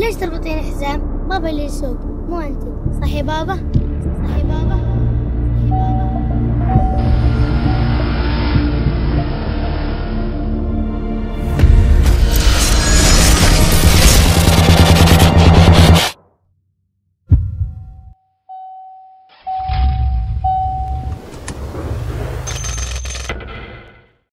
ليش تربطين حزام؟ بابا اللي يسوق مو أنت صح يا بابا؟